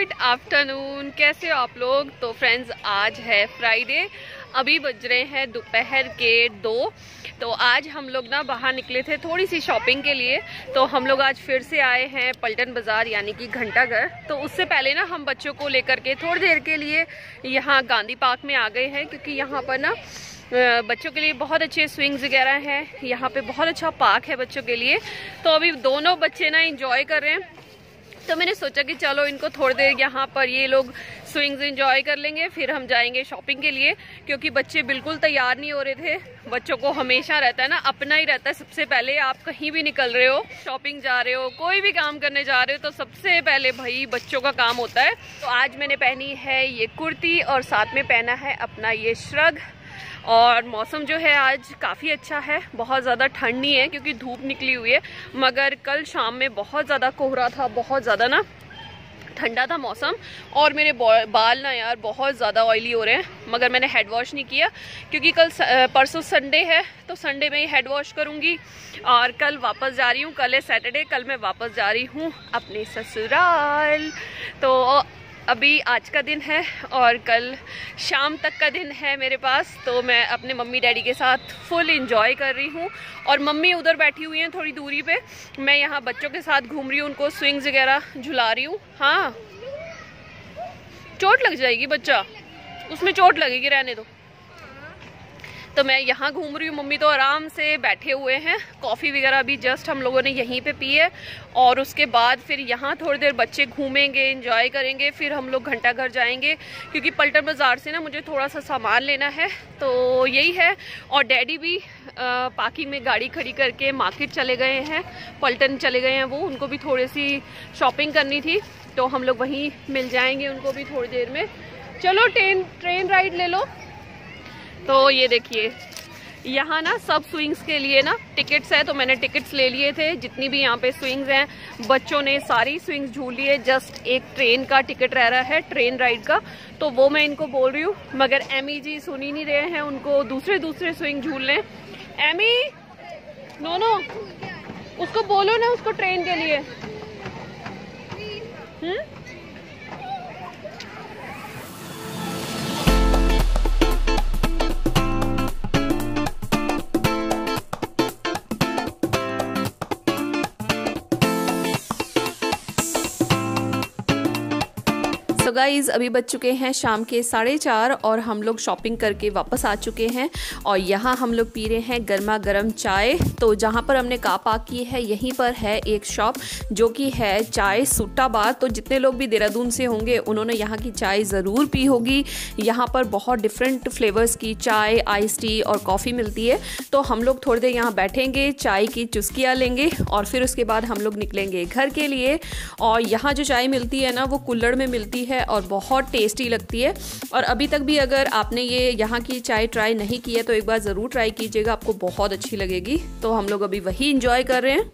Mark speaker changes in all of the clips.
Speaker 1: Good afternoon, कैसे हो आप लोग? तो फ्रेंड्स आज है फ्राइडे अभी बज रहे हैं दोपहर के दो। तो आज हम लोग ना बाहर निकले थे थोड़ी सी शॉपिंग के लिए। तो हम लोग आज फिर से आए हैं पल्टन बाज़ार, यानी कि घंटाघर। तो उससे पहले ना हम बच्चों को लेकर के थोड़ी देर के लिए यहाँ गांधी पार्क में आ गए हैं, क्योंकि यहाँ पर ना बच्चों के लिए बहुत अच्छे स्विंग्स वगैरह हैं। यहाँ पे बहुत अच्छा पार्क है बच्चों के लिए। तो अभी दोनों बच्चे ना इंजॉय कर रहे हैं। तो मैंने सोचा कि चलो इनको थोड़ी देर यहाँ पर ये लोग स्विंग्स एंजॉय कर लेंगे, फिर हम जाएँगे शॉपिंग के लिए, क्योंकि बच्चे बिल्कुल तैयार नहीं हो रहे थे। बच्चों को हमेशा रहता है ना, अपना ही रहता है। सबसे पहले आप कहीं भी निकल रहे हो शॉपिंग जा रहे हो, कोई भी काम करने जा रहे हो तो सबसे पहले भाई बच्चों का काम होता है। तो आज मैंने पहनी है ये कुर्ती और साथ में पहना है अपना ये श्रग और मौसम जो है आज काफ़ी अच्छा है। बहुत ज़्यादा ठंड नहीं है क्योंकि धूप निकली हुई है, मगर कल शाम में बहुत ज़्यादा कोहरा था, बहुत ज़्यादा ना ठंडा था मौसम। और मेरे बाल ना यार बहुत ज़्यादा ऑयली हो रहे हैं, मगर मैंने हेड वॉश नहीं किया क्योंकि कल परसों संडे है तो संडे में ही हेड वॉश करूँगी। और कल वापस जा रही हूँ, कल है सैटरडे कल मैं वापस जा रही हूँ अपने ससुराल। तो अभी आज का दिन है और कल शाम तक का दिन है मेरे पास तो मैं अपने मम्मी डैडी के साथ फुल इंजॉय कर रही हूँ। और मम्मी उधर बैठी हुई हैं थोड़ी दूरी पे। मैं यहाँ बच्चों के साथ घूम रही हूँ, उनको स्विंग्स वगैरह झुला रही हूँ। हाँ। चोट लग जाएगी बच्चा। उसमें चोट लगेगी, रहने दो। तो मैं यहाँ घूम रही हूँ। मम्मी तो आराम से बैठे हुए हैं। कॉफ़ी वगैरह अभी जस्ट हम लोगों ने यहीं पे पी है। और उसके बाद फिर यहाँ थोड़ी देर बच्चे घूमेंगे इंजॉय करेंगे, फिर हम लोग घंटा घर जाएँगे। क्योंकि पल्टन बाज़ार से ना मुझे थोड़ा सा सामान लेना है तो यही है। और डैडी भी पार्किंग में गाड़ी खड़ी करके मार्केट चले गए हैं। पल्टन चले गए हैं वो, उनको भी थोड़ी सी शॉपिंग करनी थी। तो हम लोग वहीं मिल जाएँगे उनको भी थोड़ी देर में। चलो ट्रेन ट्रेन राइड ले लो। तो ये देखिए, यहाँ ना सब स्विंग्स के लिए ना टिकट्स है तो मैंने टिकट्स ले लिए थे। जितनी भी यहाँ पे स्विंग्स हैं, बच्चों ने सारी स्विंग्स झूल लिए। जस्ट एक ट्रेन का टिकट रह रहा है ट्रेन राइड का। तो वो मैं इनको बोल रही हूँ, मगर एमी जी सुन ही नहीं रहे हैं, उनको दूसरे दूसरे स्विंग झूल लें। एमी नो नो उसको बोलो ना उसको ट्रेन के लिए। हम्म? गाइज़ अभी बज चुके हैं शाम के साढ़े चार और हम लोग शॉपिंग करके वापस आ चुके हैं और यहाँ हम लोग पी रहे हैं गर्मा गर्म चाय। तो जहाँ पर हमने का पाक की है, यहीं पर है एक शॉप जो कि है चाय सुट्टाबाद तो जितने लोग भी देहरादून से होंगे, उन्होंने यहाँ की चाय ज़रूर पी होगी। यहाँ पर बहुत डिफरेंट फ्लेवर्स की चाय आइस टी और कॉफ़ी मिलती है। तो हम लोग थोड़ी देर यहाँ बैठेंगे, चाय की चुस्कियाँ लेंगे और फिर उसके बाद हम लोग निकलेंगे घर के लिए। और यहाँ जो चाय मिलती है ना, वो कुल्लड़ में मिलती है और बहुत टेस्टी लगती है। और अभी तक भी अगर आपने ये यहाँ की चाय ट्राई नहीं की है तो एक बार ज़रूर ट्राई कीजिएगा, आपको बहुत अच्छी लगेगी। तो हम लोग अभी वही इंजॉय कर रहे हैं।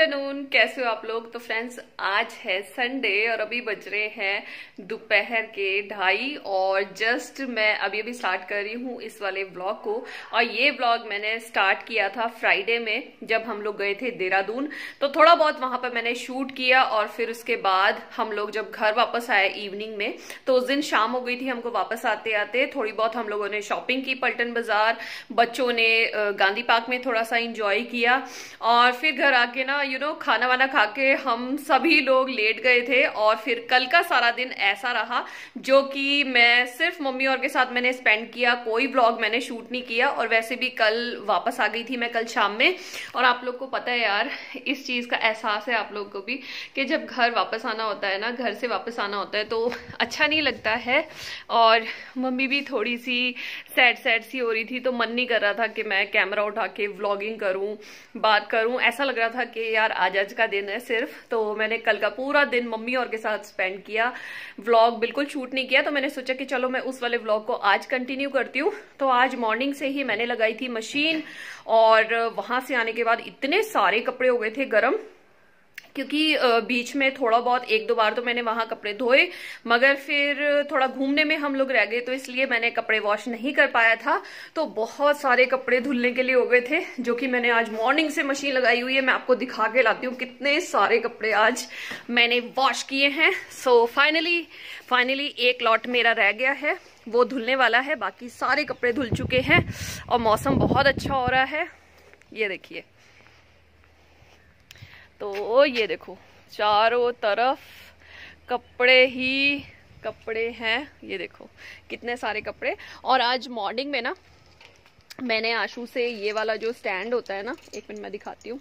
Speaker 1: आफ्टरनून कैसे हो आप लोग? तो फ्रेंड्स आज है संडे और अभी बज रहे हैं दोपहर के ढाई और जस्ट मैं अभी अभी स्टार्ट कर रही हूँ इस वाले ब्लॉग को। और ये ब्लॉग मैंने स्टार्ट किया था फ्राइडे में, जब हम लोग गए थे देहरादून। तो थोड़ा बहुत वहाँ पर मैंने शूट किया और फिर उसके बाद हम लोग जब घर वापस आए इवनिंग में तो उस दिन शाम हो गई थी, हमको वापस आते आते थोड़ी बहुत हम लोगों ने शॉपिंग की पल्टन बाज़ार, बच्चों ने गांधी पार्क में थोड़ा सा इंजॉय किया। और फिर घर आके ना यू नो खाना वाना खा के हम सभी लोग लेट गए थे और फिर कल का सारा दिन ऐसा रहा जो कि मैं सिर्फ़ मम्मी और के साथ मैंने स्पेंड किया, कोई ब्लॉग मैंने शूट नहीं किया और वैसे भी कल वापस आ गई थी मैं कल शाम में। और आप लोग को पता है यार, इस चीज़ का एहसास है आप लोग को भी कि जब घर वापस आना होता है ना, घर से वापस आना होता है तो अच्छा नहीं लगता है। और मम्मी भी थोड़ी सी सैड सैड सी हो रही थी तो मन नहीं कर रहा था कि मैं कैमरा उठा के व्लॉगिंग करूँ, बात करूँ। ऐसा लग रहा था कि यार आज आज का दिन है सिर्फ़ तो मैंने कल का पूरा दिन मम्मी और के साथ स्पेंड किया। व्लॉग बिल्कुल शूट नहीं किया तो मैंने सोचा कि चलो मैं उस वाले व्लॉग को आज कंटिन्यू करती हूँ। तो आज मॉर्निंग से ही मैंने लगाई थी मशीन और वहाँ से आने के बाद इतने सारे कपड़े हो गए थे गर्म। क्योंकि बीच में थोड़ा बहुत एक दो बार तो मैंने वहाँ कपड़े धोए, मगर फिर थोड़ा घूमने में हम लोग रह गए तो इसलिए मैंने कपड़े वॉश नहीं कर पाया था। तो बहुत सारे कपड़े धुलने के लिए हो गए थे, जो कि मैंने आज मॉर्निंग से मशीन लगाई हुई है। मैं आपको दिखा के लाती हूँ कितने सारे कपड़े आज मैंने वॉश किए हैं। सो फाइनली फाइनली एक लॉट मेरा रह गया है। वो धुलने वाला है, बाकी सारे कपड़े धुल चुके हैं और मौसम बहुत अच्छा हो रहा है। ये देखिए। तो ये देखो, चारों तरफ़ कपड़े ही कपड़े हैं। ये देखो, कितने सारे कपड़े। और आज मॉर्निंग में ना, मैंने आशू से ये वाला जो स्टैंड होता है ना, एक मिनट मैं दिखाती हूँ।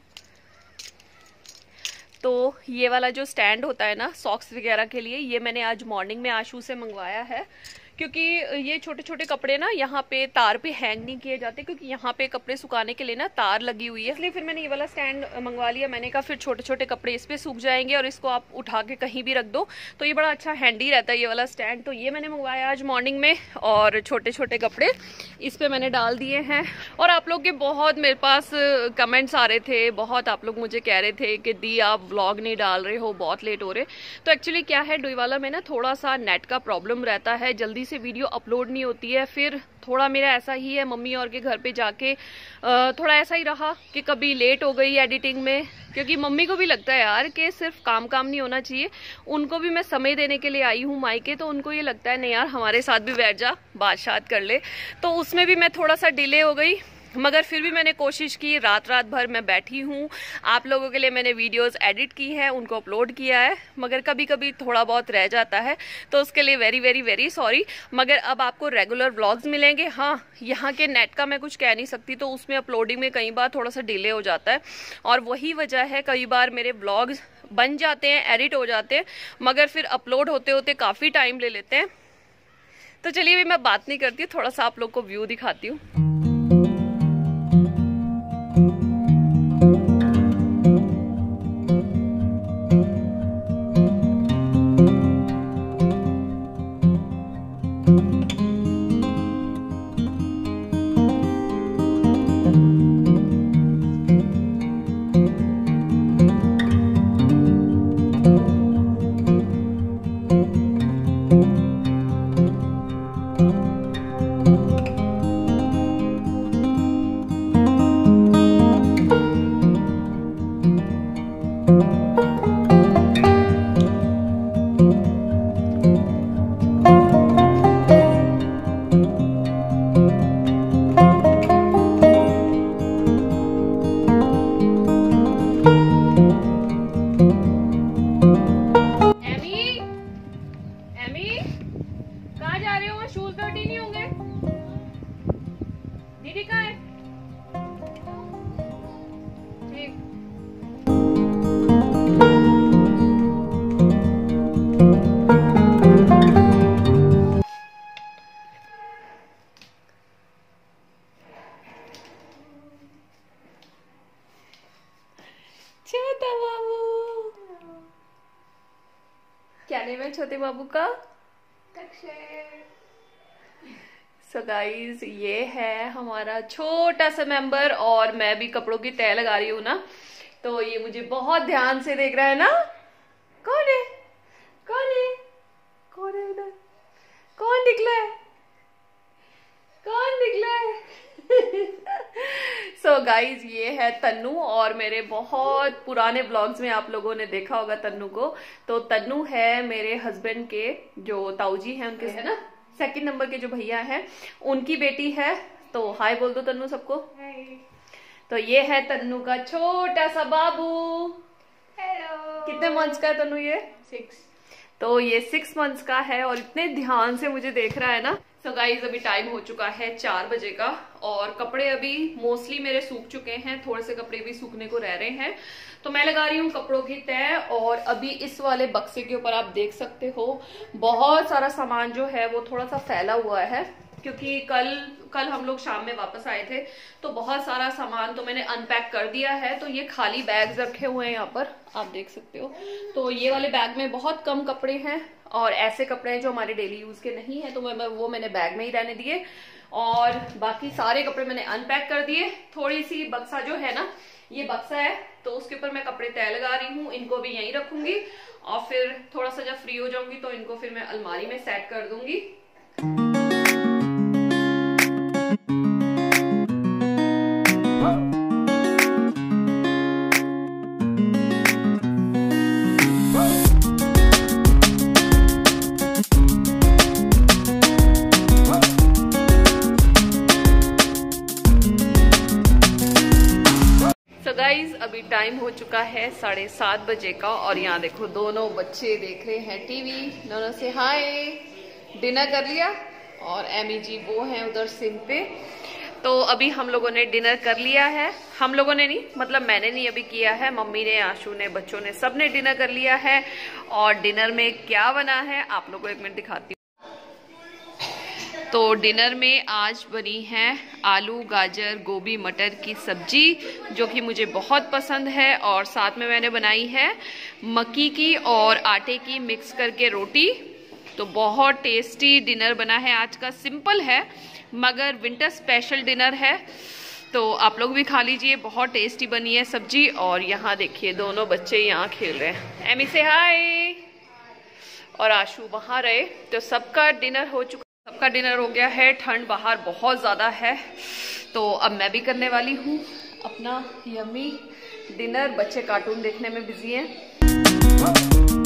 Speaker 1: तो ये वाला जो स्टैंड होता है ना सॉक्स वगैरह के लिए, ये मैंने आज मॉर्निंग में आशू से मंगवाया है। क्योंकि ये छोटे छोटे कपड़े ना यहाँ पे तार पे हैंग नहीं किए जाते क्योंकि यहाँ पे कपड़े सुखाने के लिए ना तार लगी हुई है। इसलिए फिर मैंने ये वाला स्टैंड मंगवा लिया, मैंने कहा फिर छोटे छोटे कपड़े इस पे सूख जाएँगे और इसको आप उठा के कहीं भी रख दो। तो ये बड़ा अच्छा हैंडी रहता है ये वाला स्टैंड तो ये मैंने मंगवाया आज मॉर्निंग में और छोटे छोटे कपड़े इस पे मैंने डाल दिए हैं। और आप लोग के बहुत मेरे पास कमेंट्स आ रहे थे, बहुत आप लोग मुझे कह रहे थे कि दी आप व्लॉग नहीं डाल रहे हो, बहुत लेट हो रहे। तो एक्चुअली क्या है, डोईवाला में ना थोड़ा सा नेट का प्रॉब्लम रहता है, जल्दी से वीडियो अपलोड नहीं होती है। फिर थोड़ा मेरा ऐसा ही है, मम्मी और के घर पे जाके थोड़ा ऐसा ही रहा कि कभी लेट हो गई एडिटिंग में। क्योंकि मम्मी को भी लगता है यार कि सिर्फ़ काम काम नहीं होना चाहिए। उनको भी मैं समय देने के लिए आई हूँ माई के तो उनको ये लगता है, नहीं यार, हमारे साथ भी बैठ जा बात कर ले। तो उसमें भी मैं थोड़ा सा डिले हो गई। मगर फिर भी मैंने कोशिश की रात रात भर मैं बैठी हूँ। आप लोगों के लिए मैंने वीडियोस एडिट की है, उनको अपलोड किया है, मगर कभी कभी थोड़ा बहुत रह जाता है तो उसके लिए वेरी वेरी वेरी सॉरी मगर अब आपको रेगुलर व्लॉग्स मिलेंगे। हाँ यहाँ के नेट का मैं कुछ कह नहीं सकती तो उसमें अपलोडिंग में कई बार थोड़ा सा डिले हो जाता है। और वही वजह है, कई बार मेरे ब्लॉग्स बन जाते हैं एडिट हो जाते हैं, मगर फिर अपलोड होते होते काफ़ी टाइम ले लेते हैं। तो चलिए भी मैं बात नहीं करती, थोड़ा सा आप लोग को व्यू दिखाती हूँ। क्या में छोटे बाबू का? सो गाइज़ ये है हमारा छोटा सा मेंबर और मैं भी कपड़ों की तय लगा रही हूँ ना। तो ये मुझे बहुत ध्यान से देख रहा है ना कौन है कौन है कौन है उधर कौन निकला है कौन निकला है सो so गाइज़ ये है तन्नू और मेरे बहुत पुराने ब्लॉग्स में आप लोगों ने देखा होगा तन्नू को। तो तन्नू है मेरे हस्बैंड के जो ताऊजी हैं उनके है ना? सेकंड नंबर के जो भैया हैं उनकी बेटी है। तो हाय बोल दो तन्नू सबको। तो ये है तन्नू का छोटा सा बाबू। हेलो कितने मंथ्स का है तनु ये?
Speaker 2: सिक्स
Speaker 1: तो ये सिक्स मंथ्स का है और इतने ध्यान से मुझे देख रहा है ना। सो so गाइज़ अभी टाइम हो चुका है चार बजे का और कपड़े अभी मोस्टली मेरे सूख चुके हैं, थोड़े से कपड़े भी सूखने को रह रहे हैं। तो मैं लगा रही हूँ कपड़ों की तय और अभी इस वाले बक्से के ऊपर आप देख सकते हो। बहुत सारा सामान जो है वो थोड़ा सा फैला हुआ है। क्योंकि कल कल हम लोग शाम में वापस आए थे तो बहुत सारा सामान तो मैंने अनपैक कर दिया है तो ये खाली बैग्स रखे हुए हैं यहाँ पर, आप देख सकते हो। तो ये वाले बैग में बहुत कम कपड़े हैं, और ऐसे कपड़े हैं जो हमारे डेली यूज़ के नहीं है तो मैं वो मैंने बैग में ही रहने दिए, और बाकी सारे कपड़े मैंने अनपैक कर दिए। थोड़ी सी बक्सा जो है ना, ये बक्सा है तो उसके ऊपर मैं कपड़े तय लगा रही हूँ, इनको भी यहीं रखूँगी, और फिर थोड़ा सा जब फ्री हो जाऊँगी तो इनको फिर मैं अलमारी में सेट कर दूँगी। गाइज़ अभी टाइम हो चुका है साढ़े सात बजे का और यहाँ देखो दोनों बच्चे देख रहे हैं टीवी दोनों से हाय डिनर कर लिया और एमी जी वो हैं उधर सिम पे। तो अभी हम लोगों ने डिनर कर लिया है। हम लोगों ने नहीं मतलब मैंने नहीं अभी किया है। मम्मी ने, आशू ने, बच्चों ने सबने डिनर कर लिया है। और डिनर में क्या बना है, आप लोगों को एक मिनट दिखाती हूँ। तो डिनर में आज बनी है आलू, गाजर, गोभी, मटर की सब्ज़ी, जो कि मुझे बहुत पसंद है और साथ में मैंने बनाई है मक्की की और आटे की मिक्स करके रोटी। तो बहुत टेस्टी डिनर बना है, आज का सिंपल है, मगर विंटर स्पेशल डिनर है। तो आप लोग भी खा लीजिए, बहुत टेस्टी बनी है सब्ज़ी और यहाँ देखिए, दोनों बच्चे यहाँ खेल रहे हैं। एमी से हाय और आशू वहाँ रहे तो सबका डिनर हो चुका सबका डिनर हो गया है, ठंड बाहर बहुत ज़्यादा है तो अब मैं भी करने वाली हूँ अपना यमी डिनर, बच्चे कार्टून देखने में बिज़ी हैं।